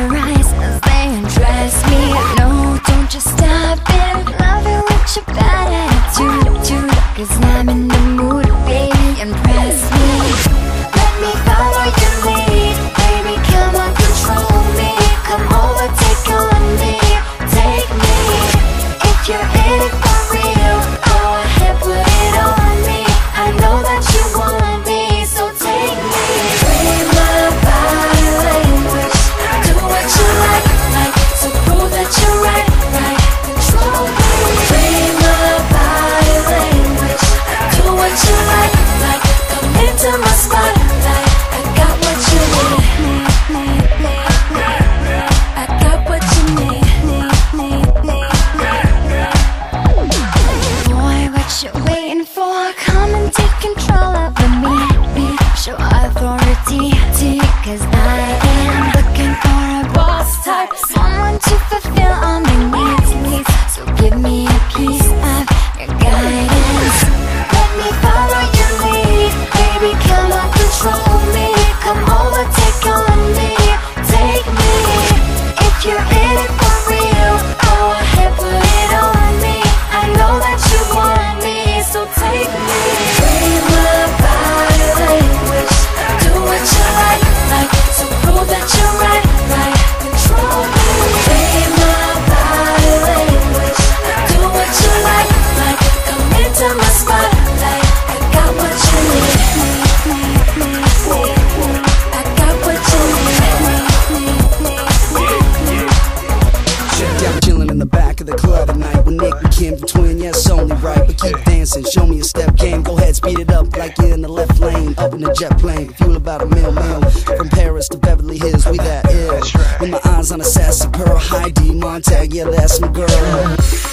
your eyes as they undress me. No, don't just stop it. Love it with your bad attitude Cause I'm in the mood to be impressed listen, show me a step game. Go ahead, speed it up like you're in the left lane. Up in a jet plane, fuel about a mil mil. From Paris to Beverly Hills, we that ill. With my eyes on a sassy pearl, Heidi Montag, yeah, that's my girl.